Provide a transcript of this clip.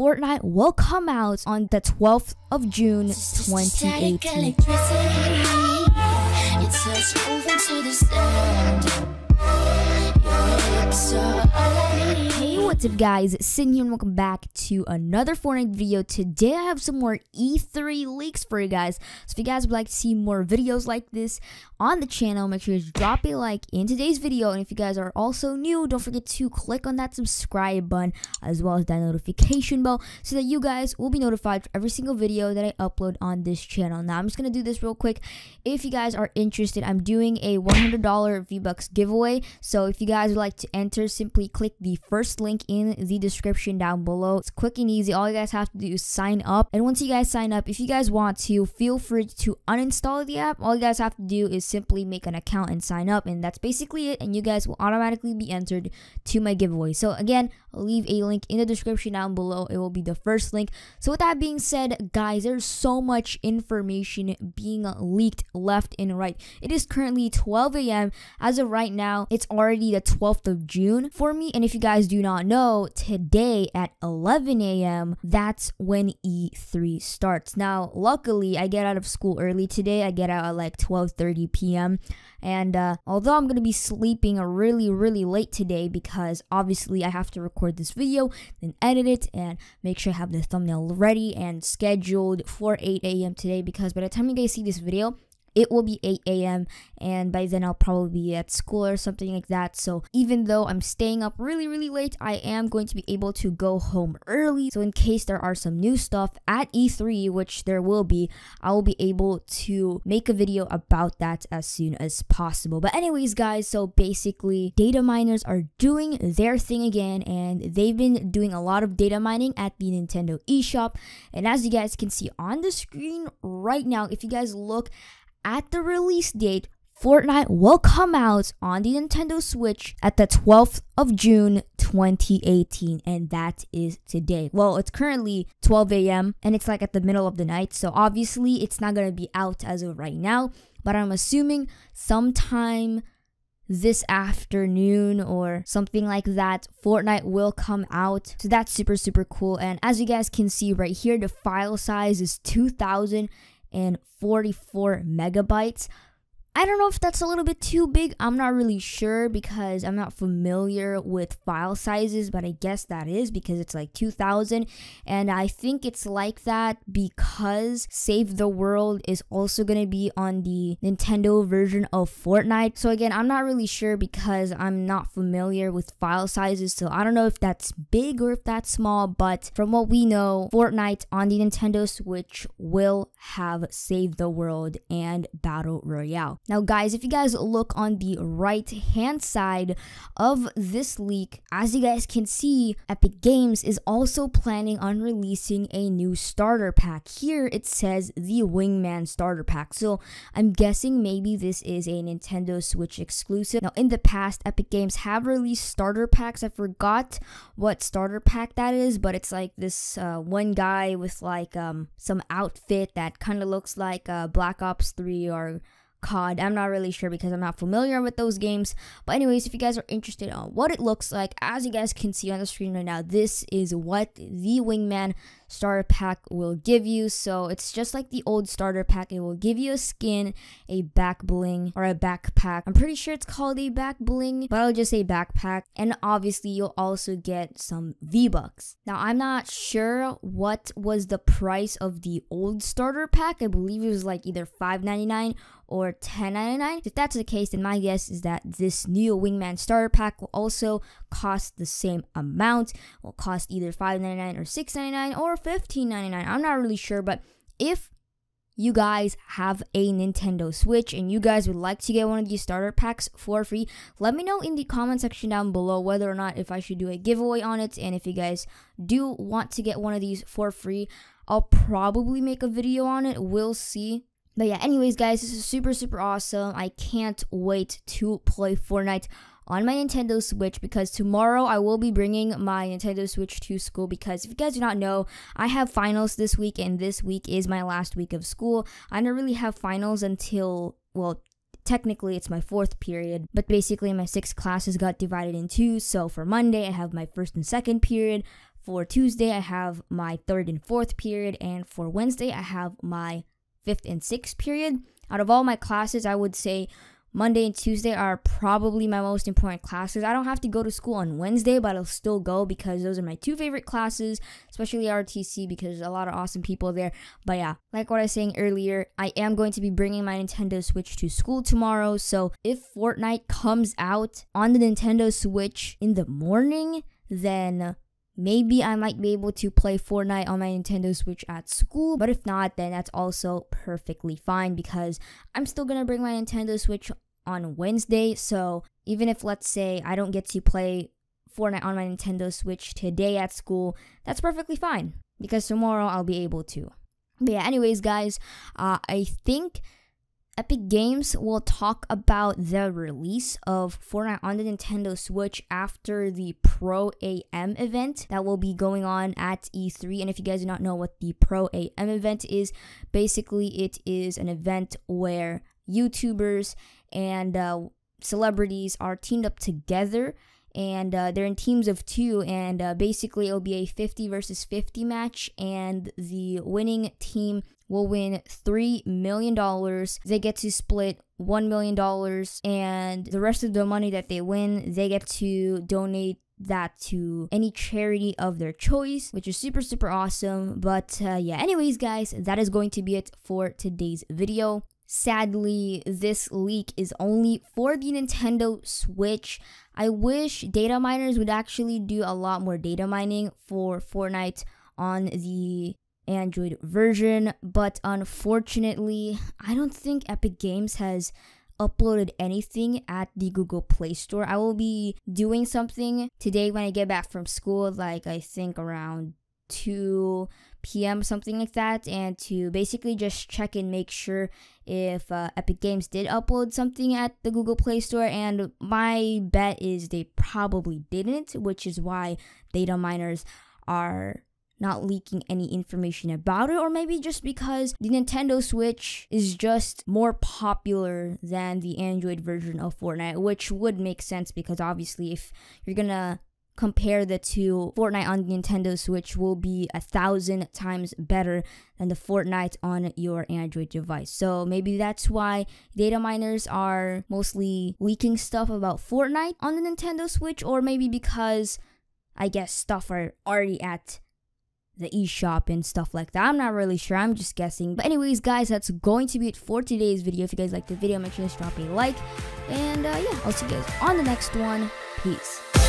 Fortnite will come out on the 12th of June 2018. Hey, what's up guys? Syn here and welcome back to another Fortnite video. Today I have some more E3 leaks for you guys. So if you guys would like to see more videos like this on the channel, make sure to drop a like in today's video. And if you guys are also new, don't forget to click on that subscribe button as well as that notification bell so that you guys will be notified for every single video that I upload on this channel. Now I'm just going to do this real quick. If you guys are interested, I'm doing a $100 V-Bucks giveaway. So if you guys would like to enter, simply click the first link in the description down below. It's quick and easy. All you guys have to do is sign up. And once you guys sign up, if you guys want to, feel free to uninstall the app. All you guys have to do is simply make an account and sign up. And that's basically it. And you guys will automatically be entered to my giveaway. So again, I'll leave a link in the description down below. It will be the first link. So with that being said, guys, there's so much information being leaked left and right. It is currently 12 a.m. As of right now, it's already the 12th of June for me. And if you guys do not know, today at 11 a.m., that's when E3 starts. Now, luckily, I get out of school early today. I get out at like 12:30 p.m. And uh, although I'm gonna be sleeping really, really late today because obviously I have to record this video, then edit it, and make sure I have the thumbnail ready and scheduled for 8 a.m. today. Because by the time you guys see this video, it will be 8 a.m. and by then I'll probably be at school or something like that. So even though I'm staying up really, really late, I am going to be able to go home early. So in case there are some new stuff at E3, which there will be, I will be able to make a video about that as soon as possible. But anyways, guys, so basically data miners are doing their thing again and they've been doing a lot of data mining at the Nintendo eShop. And as you guys can see on the screen right now, if you guys look at the release date, Fortnite will come out on the Nintendo Switch at the 12th of June 2018, and that is today. Well, it's currently 12 a.m., and it's like at the middle of the night, so obviously it's not gonna be out as of right now, but I'm assuming sometime this afternoon or something like that Fortnite will come out so that's super super cool and as you guys can see right here the file size is 2000 and 44 megabytes. I don't know if that's a little bit too big. I'm not really sure because I'm not familiar with file sizes, but I guess that is because it's like 2000. And I think it's like that because Save the World is also going to be on the Nintendo version of Fortnite. So again, I'm not really sure because I'm not familiar with file sizes. So I don't know if that's big or if that's small, but from what we know, Fortnite on the Nintendo Switch will have Save the World and Battle Royale. Now, guys, if you guys look on the right hand side of this leak, as you guys can see, Epic Games is also planning on releasing a new starter pack. Here it says the Wingman starter pack. So I'm guessing maybe this is a Nintendo Switch exclusive. Now, in the past, Epic Games have released starter packs. I forgot what starter pack that is, but it's like this uh, one guy with like um, some outfit that kind of looks like uh, Black Ops 3 or COD. I'm not really sure because I'm not familiar with those games. But anyways, if you guys are interested on what it looks like, as you guys can see on the screen right now, this is what the Wingman starter pack will give you. So it's just like the old starter pack. It will give you a skin, a back bling, or a backpack. I'm pretty sure it's called a back bling, but I'll just say backpack. And obviously, you'll also get some V-Bucks. Now, I'm not sure what was the price of the old starter pack. I believe it was like either $5.99 or $10.99. If that's the case, then my guess is that this new Wingman starter pack will also cost the same amount. Will cost either $5.99 or $6.99 or $15.99. I'm not really sure, but if you guys have a Nintendo Switch and you guys would like to get one of these starter packs for free, let me know in the comment section down below whether or not if I should do a giveaway on it. And if you guys do want to get one of these for free, I'll probably make a video on it. We'll see. But yeah, anyways, guys, this is super, super awesome. I can't wait to play Fortnite on my Nintendo Switch because tomorrow I will be bringing my Nintendo Switch to school because if you guys do not know, I have finals this week and this week is my last week of school. I don't really have finals until, well, technically it's my fourth period, but basically my six classes got divided in two. So for Monday, I have my first and second period. For Tuesday, I have my third and fourth period, and for Wednesday, I have my fifth and sixth period. Out of all my classes, I would say Monday and Tuesday are probably my most important classes. I don't have to go to school on Wednesday, but I'll still go because those are my two favorite classes, especially RTC because there's a lot of awesome people there. But yeah, like what I was saying earlier, I am going to be bringing my Nintendo Switch to school tomorrow. So if Fortnite comes out on the Nintendo Switch in the morning, then Maybe I might be able to play Fortnite on my Nintendo Switch at school, but if not, then that's also perfectly fine because I'm still gonna bring my Nintendo Switch on Wednesday. So even if, let's say, I don't get to play Fortnite on my Nintendo Switch today at school, that's perfectly fine because tomorrow I'll be able to. But yeah, anyways, guys, uh, I think Epic Games will talk about the release of Fortnite on the Nintendo Switch after the Pro AM event that will be going on at E3. And if you guys do not know what the Pro AM event is, basically it is an event where YouTubers and uh, celebrities are teamed up together and uh, they're in teams of two and uh, basically it'll be a 50 versus 50 match and the winning team will win $3 million. They get to split $1 million, and the rest of the money that they win, they get to donate that to any charity of their choice, which is super, super awesome. But uh, yeah, anyways, guys, that is going to be it for today's video. Sadly, this leak is only for the Nintendo Switch. I wish data miners would actually do a lot more data mining for Fortnite on the Android version, but unfortunately, I don't think Epic Games has uploaded anything at the Google Play Store. I will be doing something today when I get back from school, like I think around 2 p.m., something like that, and to basically just check and make sure if uh, Epic Games did upload something at the Google Play Store. And my bet is they probably didn't, which is why data miners are not leaking any information about it, or maybe just because the Nintendo Switch is just more popular than the Android version of Fortnite, which would make sense because obviously, if you're gonna compare the two, Fortnite on the Nintendo Switch will be a thousand times better than the Fortnite on your Android device. So maybe that's why data miners are mostly leaking stuff about Fortnite on the Nintendo Switch, or maybe because I guess stuff are already at the eShop and stuff like that. I'm not really sure. I'm just guessing. But anyways, guys, that's going to be it for today's video. If you guys liked the video, make sure to drop a like. And uh, yeah, I'll see you guys on the next one. Peace.